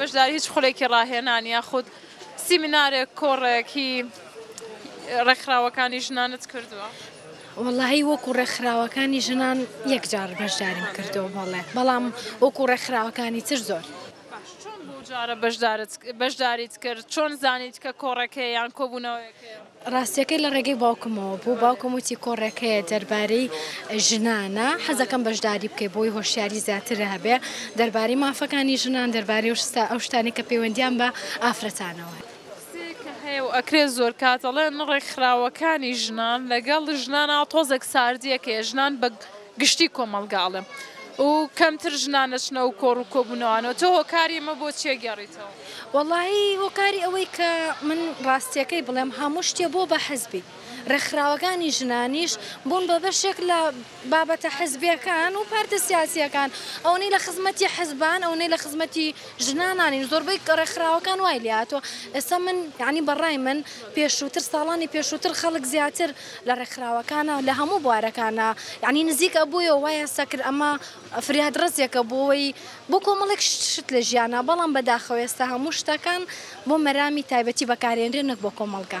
بەشداری هیچ خولێکی ڕاهێنان یاخود سیمینارێک کۆڕێک هی ڕێکخراوەکانی ژنانت کردووە؟ وەڵاهی وەکو ڕێکخراوەکانی ژنان یەک جار بەشداریم کردووە بەڵێ بەڵام وەکو ڕێکخراوەکانی تر زۆر. باش چۆن بەو جارە بەشدارت بەشداریت کرد چۆن زانیت کە کۆڕێک هەیە یان کۆبوونەوەیەک هەیە؟ ڕاستیەکەی لە ڕێگەی باوکمەوە بوو باوکم وتی کۆڕێک هەیە دەربارەی ژنانە حەزەکەم بەشداری بکەی بۆی هۆشیاری زیاتر هەبێ دەربارەی مافەکانی ژنان دەربارەی شتا ئەو شتانی کە پەیوەندیان بە ئافرەتانەوە هەیە. قسەیەکە هەیە و ئەکرێ زۆر کات ئەڵێن ڕێکخراوەکانی ژنان لەگەڵ ژنانا تۆزێک ساردیەک هەیە ژنان بە گشتی کۆمەڵگا ئەڵێم و کەمتر ژنان ئەچنە ئەو کۆڕ و کۆبوونەوانەوە تۆ هۆکاری ئەمە بۆچی ئەگێڕیتەوە؟ وەڵاهی هۆکاری ئەوەی کە من ڕاستیەکەی بڵێم هەموو شتێ بۆ بە حزبی ڕێکخراوەکانی ژنانیش بوون بە بەشێک لە بابەتە حزبیەکان و پارتە سیاسیەکان ئەوەنەی لە خزمەتی حزبان ئەوەنەی لە خزمەتی ژنانانین زۆربەی ڕێکخراوەکان وای لێ هاتووە ئێستا من یانی بەڕای من پێشووتر ساڵانی پێشووتر خەڵک زیاتر لە ڕێکخراوەکانە لە هەموو بوارەکانە یعنی نزیک ئەبوویەوە وای هەستە کرد ئەمە فریاد ڕزیەکە بۆەوەی بۆ کۆمەڵێک شت لە ژیانە بەڵام بەداخەوێستا هەموو شتەکان بۆ مەرامی تایبەتی بەکارێنرێ نەک بۆ کۆمەڵگە.